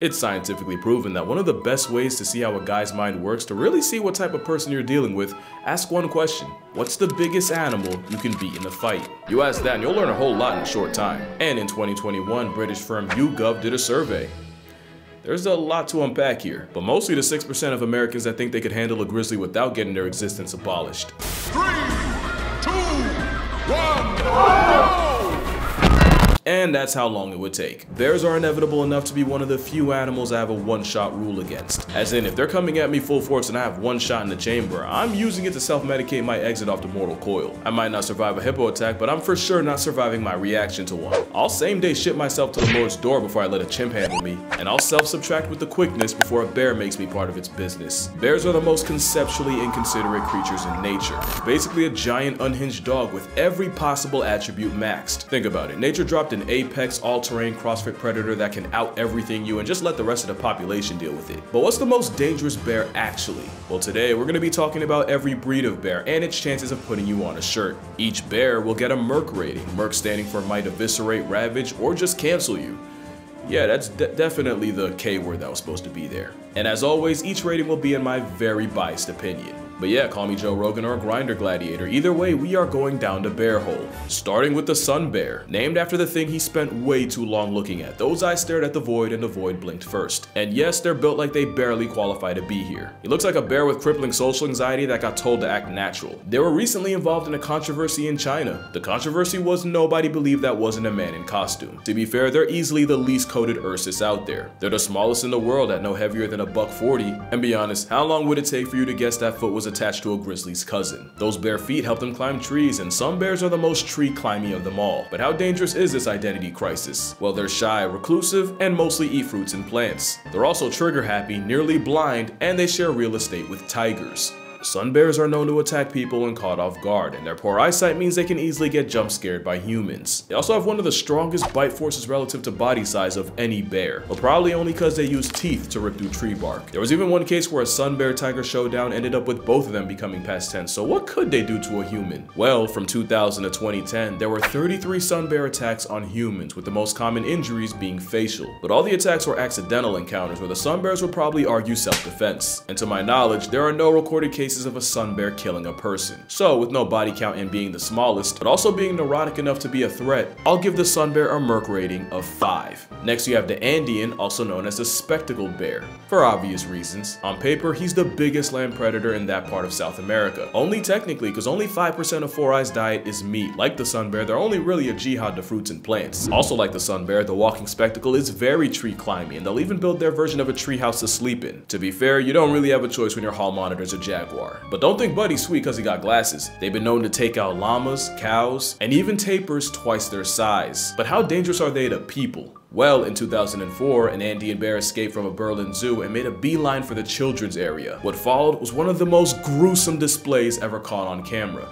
It's scientifically proven that one of the best ways to see how a guy's mind works to really see what type of person you're dealing with, ask one question. What's the biggest animal you can beat in a fight? You ask that and you'll learn a whole lot in a short time. And in 2021, British firm YouGov did a survey. There's a lot to unpack here, but mostly the 6% of Americans that think they could handle a grizzly without getting their existence abolished. Three, two, one! And that's how long it would take. Bears are inevitable enough to be one of the few animals I have a one-shot rule against. As in, if they're coming at me full force and I have one shot in the chamber, I'm using it to self-medicate my exit off the mortal coil. I might not survive a hippo attack, but I'm for sure not surviving my reaction to one. I'll same day ship myself to the Lord's door before I let a chimp handle me, and I'll self-subtract with the quickness before a bear makes me part of its business. Bears are the most conceptually inconsiderate creatures in nature. Basically a giant unhinged dog with every possible attribute maxed. Think about it, nature dropped an apex all-terrain CrossFit predator that can out everything you and just let the rest of the population deal with it. But what's the most dangerous bear actually? Well today we're going to be talking about every breed of bear and its chances of putting you on a shirt. Each bear will get a Merc rating, Merc standing for might eviscerate, ravage, or just cancel you. Yeah, that's de definitely the K word that was supposed to be there. And as always, each rating will be in my very biased opinion. But yeah, call me Joe Rogan or a Grindr Gladiator. Either way, we are going down to bear hole. Starting with the sun bear, named after the thing he spent way too long looking at. Those eyes stared at the void and the void blinked first. And yes, they're built like they barely qualify to be here. He looks like a bear with crippling social anxiety that got told to act natural. They were recently involved in a controversy in China. The controversy was nobody believed that wasn't a man in costume. To be fair, they're easily the least coated Ursus out there. They're the smallest in the world at no heavier than a buck 40. And be honest, how long would it take for you to guess that foot was attached to a grizzly's cousin. Those bare feet help them climb trees, and some bears are the most tree climby of them all. But how dangerous is this identity crisis? Well, they're shy, reclusive, and mostly eat fruits and plants. They're also trigger happy, nearly blind, and they share real estate with tigers. Sun bears are known to attack people when caught off guard, and their poor eyesight means they can easily get jump scared by humans. They also have one of the strongest bite forces relative to body size of any bear, but probably only because they use teeth to rip through tree bark. There was even one case where a sun bear tiger showdown ended up with both of them becoming past tense, so what could they do to a human? Well, from 2000 to 2010, there were 33 sun bear attacks on humans, with the most common injuries being facial. But all the attacks were accidental encounters where the sun bears would probably argue self-defense. And to my knowledge, there are no recorded cases cases of a sun bear killing a person. So with no body count and being the smallest, but also being neurotic enough to be a threat, I'll give the sun bear a merc rating of 5. Next you have the Andean, also known as the spectacled bear. For obvious reasons, on paper he's the biggest land predator in that part of South America. Only technically, because only 5% of Four Eyes diet is meat. Like the sun bear, they're only really a jihad to fruits and plants. Also like the sun bear, the walking spectacle is very tree climbing, and they'll even build their version of a treehouse to sleep in. To be fair, you don't really have a choice when your hall monitor's a jaguar jaguar. But don't think Buddy's sweet because he got glasses. They've been known to take out llamas, cows, and even tapirs twice their size. But how dangerous are they to people? Well, in 2004, an Andean bear escaped from a Berlin zoo and made a beeline for the children's area. What followed was one of the most gruesome displays ever caught on camera.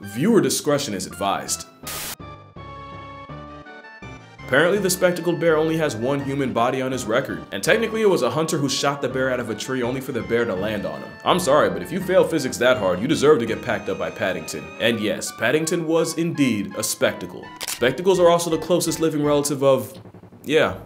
Viewer discretion is advised. Apparently the spectacled bear only has one human body on his record, and technically it was a hunter who shot the bear out of a tree only for the bear to land on him. I'm sorry, but if you fail physics that hard, you deserve to get packed up by Paddington. And yes, Paddington was indeed a spectacle. Spectacles are also the closest living relative of, yeah,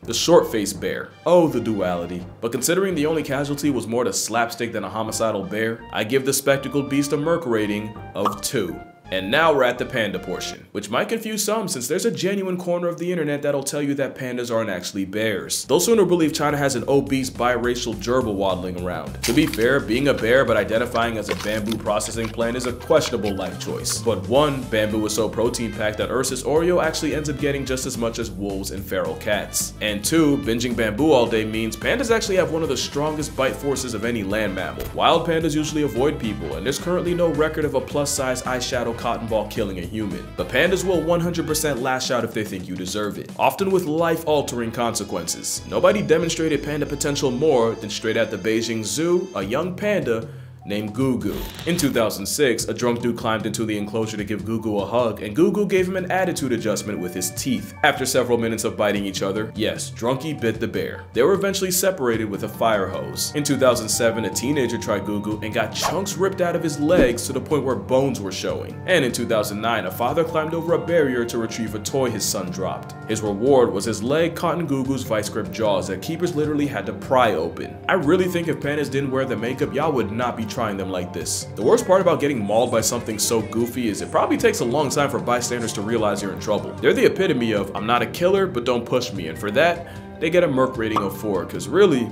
the short-faced bear. Oh, the duality. But considering the only casualty was more to slapstick than a homicidal bear, I give the spectacled beast a Merc rating of 2. And now we're at the panda portion, which might confuse some since there's a genuine corner of the internet that'll tell you that pandas aren't actually bears. They'll sooner believe China has an obese biracial gerbil waddling around. To be fair, being a bear but identifying as a bamboo processing plant is a questionable life choice. But one, bamboo is so protein packed that Ursus Oreo actually ends up getting just as much as wolves and feral cats. And two, binging bamboo all day means pandas actually have one of the strongest bite forces of any land mammal. Wild pandas usually avoid people, and there's currently no record of a plus size eyeshadow cotton ball killing a human. But pandas will 100% lash out if they think you deserve it, often with life-altering consequences. Nobody demonstrated panda potential more than straight at the Beijing Zoo, a young panda named Gugu. In 2006, a drunk dude climbed into the enclosure to give Gugu a hug, and Gugu gave him an attitude adjustment with his teeth. After several minutes of biting each other, yes, Drunky bit the bear. They were eventually separated with a fire hose. In 2007, a teenager tried Gugu and got chunks ripped out of his legs to the point where bones were showing. And in 2009, a father climbed over a barrier to retrieve a toy his son dropped. His reward was his leg caught in Gugu's vice grip jaws that keepers literally had to pry open. I really think if pandas didn't wear the makeup, y'all would not be trying them like this. The worst part about getting mauled by something so goofy is it probably takes a long time for bystanders to realize you're in trouble. They're the epitome of, I'm not a killer, but don't push me, and for that, they get a Merc rating of 4, because really,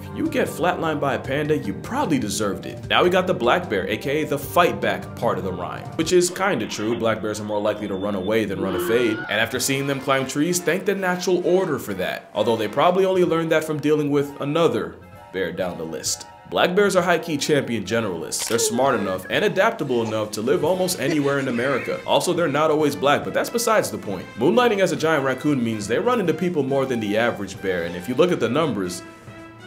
if you get flatlined by a panda, you probably deserved it. Now we got the black bear, aka the fight back part of the rhyme. Which is kinda true, black bears are more likely to run away than run a fade. And after seeing them climb trees, thank the natural order for that. Although they probably only learned that from dealing with another bear down the list. Black bears are high-key champion generalists. They're smart enough and adaptable enough to live almost anywhere in America. Also, they're not always black, but that's besides the point. Moonlighting as a giant raccoon means they run into people more than the average bear, and if you look at the numbers,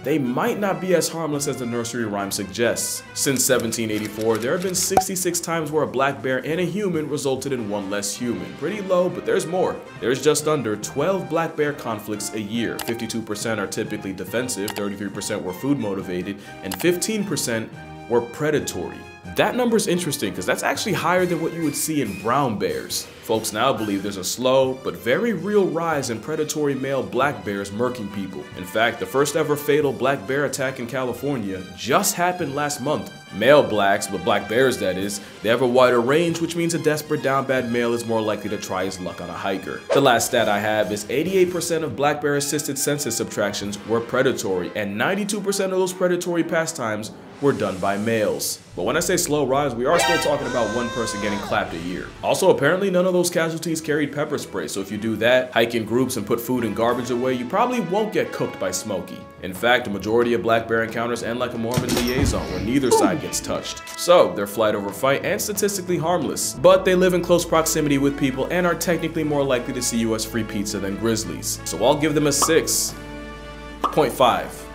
they might not be as harmless as the nursery rhyme suggests. Since 1784, there have been 66 times where a black bear and a human resulted in one less human. Pretty low, but there's more. There's just under 12 black bear conflicts a year. 52% are typically defensive, 33% were food motivated, and 15% were predatory. That number is interesting because that's actually higher than what you would see in brown bears. Folks now believe there's a slow but very real rise in predatory male black bears murking people. In fact, the first ever fatal black bear attack in California just happened last month. Male blacks, but black bears that is, they have a wider range which means a desperate down bad male is more likely to try his luck on a hiker. The last stat I have is 88% of black bear assisted census subtractions were predatory and 92% of those predatory pastimes were done by males. But when I say slow rise, we are still talking about one person getting clapped a year. Also, apparently none of those casualties carried pepper spray, so if you do that, hike in groups and put food and garbage away, you probably won't get cooked by Smokey. In fact, the majority of black bear encounters end like a Mormon liaison where neither side gets touched. So, they're flight over fight and statistically harmless. But they live in close proximity with people and are technically more likely to see you as free pizza than grizzlies. So I'll give them a 6.5.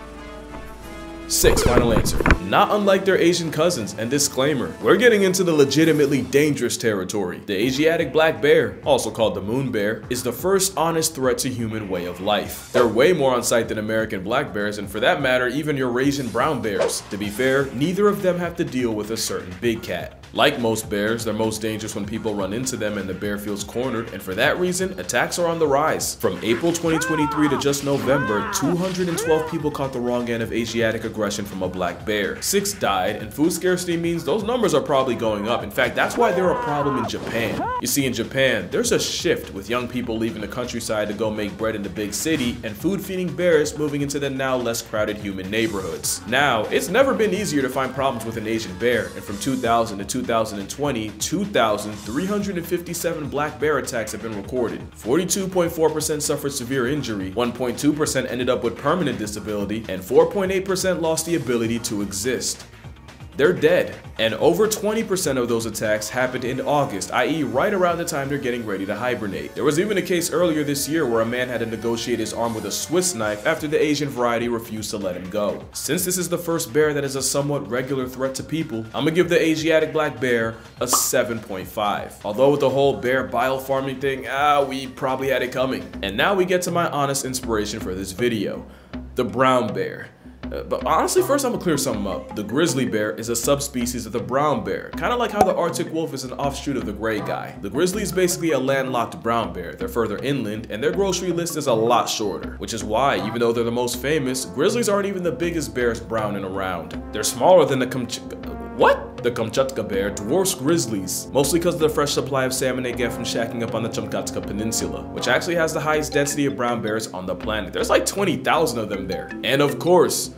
Six, final answer. Not unlike their Asian cousins, and disclaimer, we're getting into the legitimately dangerous territory. The Asiatic black bear, also called the moon bear, is the first honest threat to human way of life. They're way more on sight than American black bears, and for that matter, even Eurasian brown bears. To be fair, neither of them have to deal with a certain big cat. Like most bears, they're most dangerous when people run into them and the bear feels cornered, and for that reason, attacks are on the rise. From April 2023 to just November, 212 people caught the wrong end of Asiatic aggression from a black bear. Six died, and food scarcity means those numbers are probably going up. In fact, that's why they're a problem in Japan. You see, in Japan, there's a shift with young people leaving the countryside to go make bread in the big city, and food-feeding bears moving into the now less crowded human neighborhoods. Now, it's never been easier to find problems with an Asian bear, and from 2000 to 2020, 2,357 black bear attacks have been recorded. 42.4% suffered severe injury, 1.2% ended up with permanent disability, and 4.8% lost the ability to exist they're dead. And over 20% of those attacks happened in August, i.e. right around the time they're getting ready to hibernate. There was even a case earlier this year where a man had to negotiate his arm with a Swiss knife after the Asian variety refused to let him go. Since this is the first bear that is a somewhat regular threat to people, I'm gonna give the Asiatic black bear a 7.5. Although with the whole bear bile farming thing, ah, we probably had it coming. And now we get to my honest inspiration for this video, the brown bear. Uh, but honestly, first I'm gonna clear something up. The grizzly bear is a subspecies of the brown bear, kind of like how the Arctic wolf is an offshoot of the gray guy. The grizzly is basically a landlocked brown bear. They're further inland, and their grocery list is a lot shorter, which is why, even though they're the most famous, grizzlies aren't even the biggest bears brown and around. They're smaller than the Kamchatka. What? The Kamchatka bear dwarfs grizzlies, mostly because of the fresh supply of salmon they get from shacking up on the Kamchatka Peninsula, which actually has the highest density of brown bears on the planet. There's like 20,000 of them there. And of course,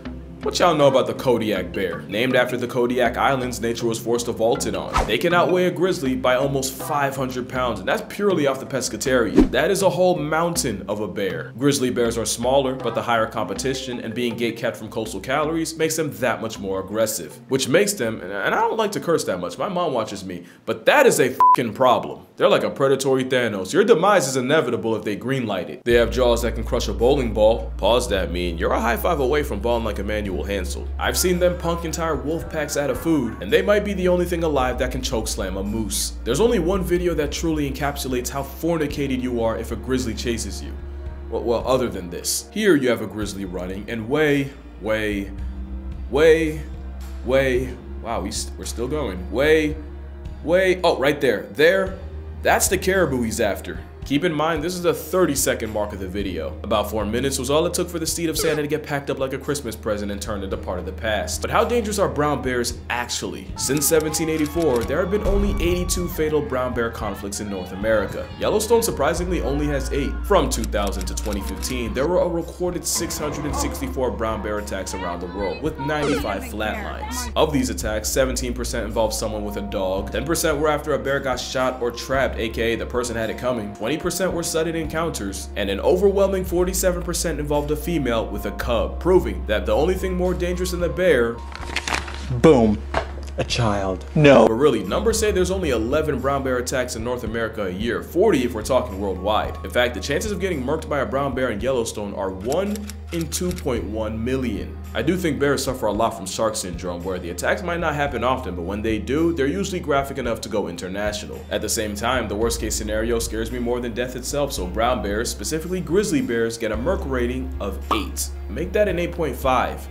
what y'all know about the Kodiak bear? Named after the Kodiak Islands nature was forced to vault it on. They can outweigh a grizzly by almost 500 pounds, and that's purely off the pescatarian. That is a whole mountain of a bear. Grizzly bears are smaller, but the higher competition and being gate kept from coastal calories makes them that much more aggressive. Which makes them, and I don't like to curse that much, my mom watches me, but that is a fucking problem. They're like a predatory Thanos. Your demise is inevitable if they greenlight it. They have jaws that can crush a bowling ball. Pause that mean, you're a high five away from balling like Emmanuel handle. I've seen them punk entire wolf packs out of food, and they might be the only thing alive that can choke slam a moose. There's only one video that truly encapsulates how fornicated you are if a grizzly chases you. Well, well, other than this. Here you have a grizzly running, and way, way, way, way, wow, we st we're still going. Way, way, oh, right there. There, that's the caribou he's after. Keep in mind, this is the 30 second mark of the video. About 4 minutes was all it took for the seed of Santa to get packed up like a Christmas present and turned into part of the past. But how dangerous are brown bears actually? Since 1784, there have been only 82 fatal brown bear conflicts in North America. Yellowstone surprisingly only has 8. From 2000 to 2015, there were a recorded 664 brown bear attacks around the world, with 95 flatlines. Of these attacks, 17% involved someone with a dog, 10% were after a bear got shot or trapped, aka the person had it coming, 20% were sudden encounters, and an overwhelming 47% involved a female with a cub, proving that the only thing more dangerous than the bear Boom. A child. No. But really, numbers say there's only 11 brown bear attacks in North America a year, 40 if we're talking worldwide. In fact, the chances of getting murked by a brown bear in Yellowstone are 1 in 2.1 million. I do think bears suffer a lot from shark syndrome, where the attacks might not happen often, but when they do, they're usually graphic enough to go international. At the same time, the worst case scenario scares me more than death itself, so brown bears, specifically grizzly bears, get a merc rating of 8. Make that an 8.5.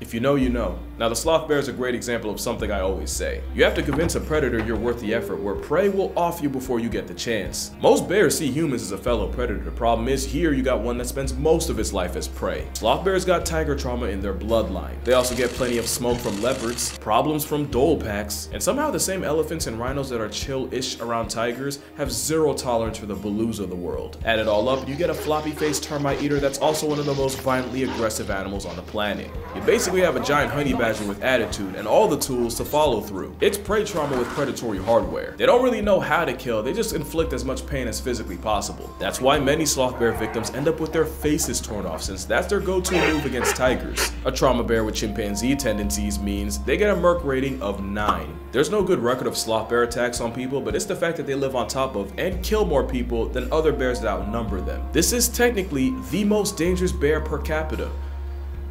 If you know, you know. Now the sloth bear is a great example of something I always say. You have to convince a predator you're worth the effort where prey will off you before you get the chance. Most bears see humans as a fellow predator. The problem is here you got one that spends most of his life as prey. Sloth bears got tiger trauma in their bloodline. They also get plenty of smoke from leopards, problems from dhole packs, and somehow the same elephants and rhinos that are chill-ish around tigers have zero tolerance for the baloos of the world. Add it all up, you get a floppy-faced termite eater that's also one of the most violently aggressive animals on the planet. You basically have a giant honey with attitude and all the tools to follow through. It's prey trauma with predatory hardware. They don't really know how to kill, they just inflict as much pain as physically possible. That's why many sloth bear victims end up with their faces torn off since that's their go-to move against tigers. A trauma bear with chimpanzee tendencies means they get a merc rating of 9. There's no good record of sloth bear attacks on people, but it's the fact that they live on top of and kill more people than other bears that outnumber them. This is technically the most dangerous bear per capita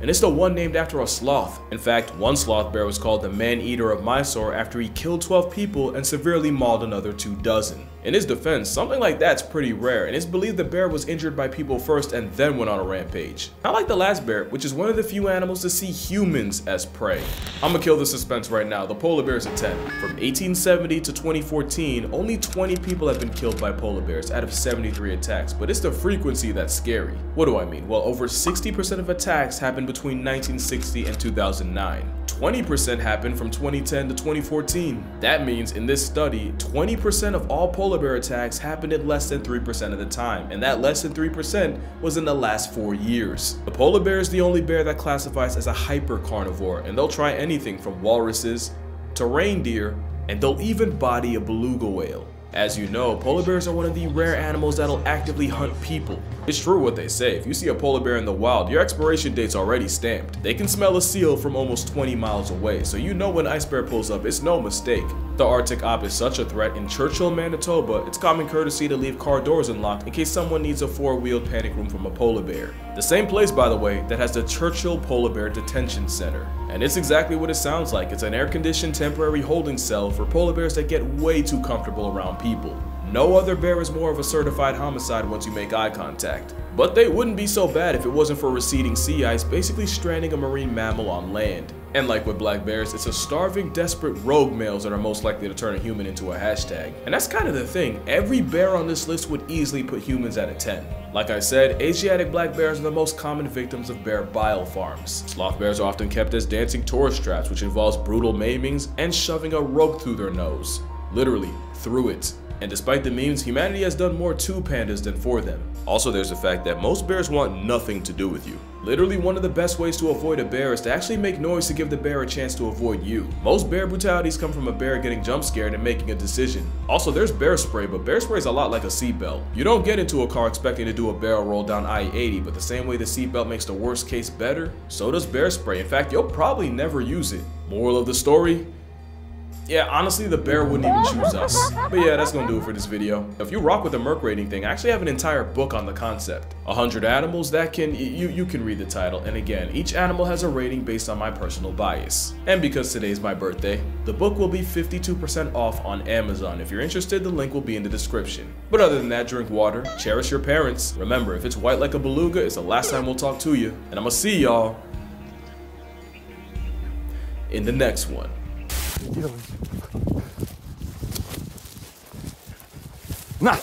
and it's the one named after a sloth. In fact, one sloth bear was called the man-eater of Mysore after he killed 12 people and severely mauled another two dozen. In his defense, something like that's pretty rare, and it's believed the bear was injured by people first and then went on a rampage. Not like the last bear, which is one of the few animals to see humans as prey. I'ma kill the suspense right now, the polar bear's a 10. From 1870 to 2014, only 20 people have been killed by polar bears out of 73 attacks, but it's the frequency that's scary. What do I mean? Well, over 60% of attacks happened between 1960 and 2009. 20% happened from 2010 to 2014. That means in this study, 20% of all polar bear attacks happened in less than 3% of the time, and that less than 3% was in the last four years. The polar bear is the only bear that classifies as a hyper carnivore, and they'll try anything from walruses to reindeer, and they'll even body a beluga whale. As you know, polar bears are one of the rare animals that'll actively hunt people. It's true what they say, if you see a polar bear in the wild, your expiration date's already stamped. They can smell a seal from almost 20 miles away, so you know when ice bear pulls up, it's no mistake. The Arctic op is such a threat, in Churchill, Manitoba, it's common courtesy to leave car doors unlocked in case someone needs a four-wheeled panic room from a polar bear. The same place, by the way, that has the Churchill Polar Bear Detention Center. And it's exactly what it sounds like, it's an air-conditioned temporary holding cell for polar bears that get way too comfortable around people. No other bear is more of a certified homicide once you make eye contact. But they wouldn't be so bad if it wasn't for receding sea ice basically stranding a marine mammal on land. And like with black bears, it's a starving, desperate rogue males that are most likely to turn a human into a hashtag. And that's kind of the thing, every bear on this list would easily put humans at a 10. Like I said, Asiatic black bears are the most common victims of bear bile farms. Sloth bears are often kept as dancing tourist traps, which involves brutal maimings and shoving a rope through their nose. Literally, through it. And despite the memes, humanity has done more to pandas than for them. Also, there's the fact that most bears want nothing to do with you. Literally, one of the best ways to avoid a bear is to actually make noise to give the bear a chance to avoid you. Most bear brutalities come from a bear getting jump scared and making a decision. Also, there's bear spray, but bear spray is a lot like a seatbelt. You don't get into a car expecting to do a barrel roll down I-80, but the same way the seatbelt makes the worst case better, so does bear spray. In fact, you'll probably never use it. Moral of the story? Yeah, honestly, the bear wouldn't even choose us. But yeah, that's gonna do it for this video. If you rock with the Merc rating thing, I actually have an entire book on the concept. 100 animals, that can, you, you can read the title. And again, each animal has a rating based on my personal bias. And because today's my birthday, the book will be 52% off on Amazon. If you're interested, the link will be in the description. But other than that, drink water, cherish your parents. Remember, if it's white like a beluga, it's the last time we'll talk to you. And I'm gonna see y'all in the next one. делать. На!